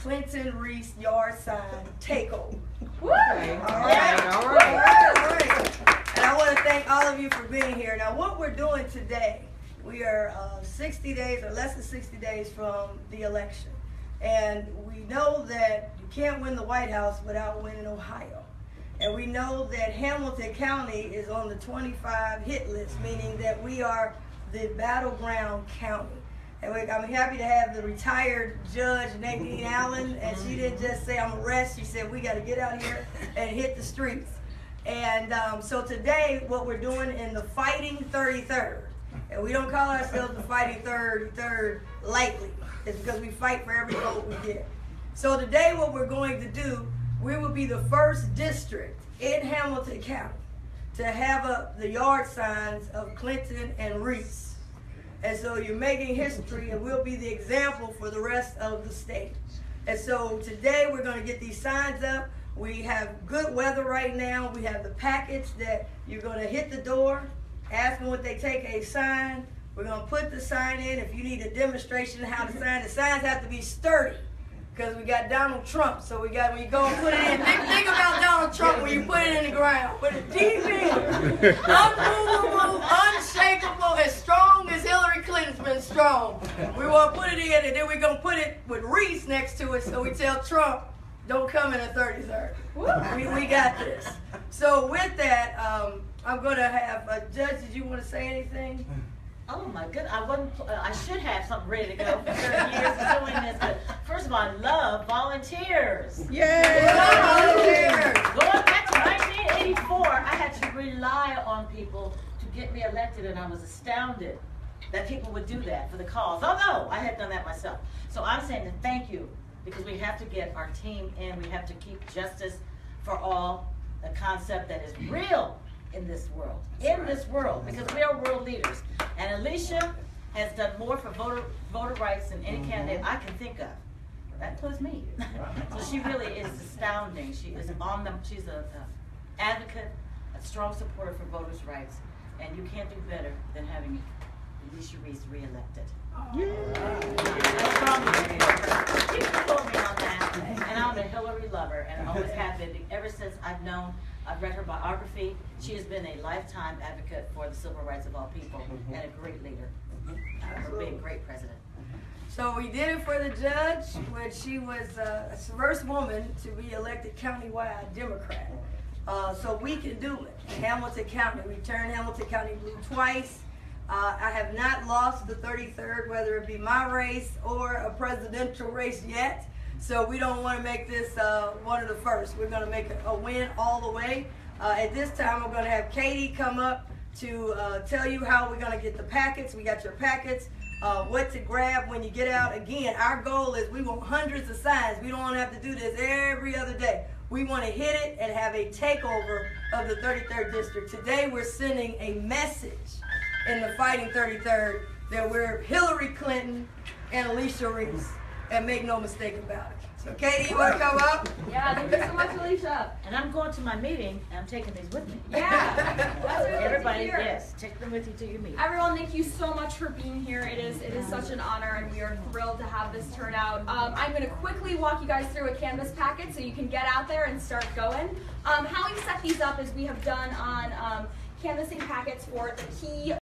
Clinton Reece yard sign takeover. Woo! All right, all right. All right, all right. And I want to thank all of you for being here. Now, what we're doing today, we are uh, 60 days or less than 60 days from the election. And we know that you can't win the White House without winning Ohio. And we know that Hamilton County is on the 25 hit list, meaning that we are the battleground county. I'm happy to have the retired judge Nadine Allen, and she didn't just say I'm a rest. She said we got to get out here and hit the streets. And um, so today, what we're doing in the Fighting 33rd, and we don't call ourselves the Fighting 33rd lightly. It's because we fight for every vote we get. So today, what we're going to do, we will be the first district in Hamilton County to have the yard signs of Clinton and Reece. And so you're making history, and we'll be the example for the rest of the state. And so today we're going to get these signs up. We have good weather right now. We have the packets that you're going to hit the door, ask them would they take a sign. We're going to put the sign in. If you need a demonstration of how to sign, the signs have to be sturdy because we got Donald Trump. So we got when you go and put it in, think, think about Donald Trump when you put it in the ground. Put it deep in, unmovable, unshakable, as strong as Hillary Clinton's been strong. We want to put it in, and then we're gonna put it with Reece next to it, so we tell Trump, don't come in a 33rd. We, we got this. So with that, um, I'm gonna have uh, Judge. Did you want to say anything? Oh my goodness, I wasn't. Uh, I should have something ready to go for 30 years of doing this. But first of all, I love volunteers. Yay! Volunteers! Going back to 1984, I had to rely on people to get me elected, and I was astounded that people would do that for the cause. although I had done that myself. So I'm saying thank you because we have to get our team in. We have to keep justice for all, a concept that is real in this world. in this world, because we are world leaders. And Alicia has done more for voter voter rights than any mm-hmm. candidate I can think of. That includes me. so she really is astounding. She is on the, She's a, a advocate, a strong supporter for voters' rights, and you can't do better than having Alicia Reece reelected. I strongly support her. You can quote me on that. And I'm a Hillary lover, and always have been ever since I've known. I've read her biography. She has been a lifetime advocate for the civil rights of all people and a great leader. Uh, being a great president. So we did it for the judge when she was uh, the first woman to be elected countywide Democrat. Uh, so we can do it. In Hamilton County, we turned Hamilton County blue twice. Uh, I have not lost the 33rd, whether it be my race or a presidential race yet. So we don't want to make this uh, one of the first. We're going to make a, win all the way. Uh, at this time, we're going to have Katie come up to uh, tell you how we're going to get the packets. We got your packets, uh, what to grab when you get out. Again, our goal is we want hundreds of signs. We don't want to have to do this every other day. We want to hit it and have a takeover of the 33rd district. Today, we're sending a message in the Fighting 33rd that we're Hillary Clinton and Alicia Reece. And make no mistake about it. So, Katie, you want to come up? Yeah, thank you so much, Alicia. And I'm going to my meeting, and I'm taking these with me. Yeah, that's what we to Everybody, hear. yes, take them with you to your meeting. Everyone, thank you so much for being here. It is it is such an honor, and we are thrilled to have this turnout. Um, I'm going to quickly walk you guys through a canvass packet so you can get out there and start going. Um, how we set these up is we have done on um, canvassing packets for the key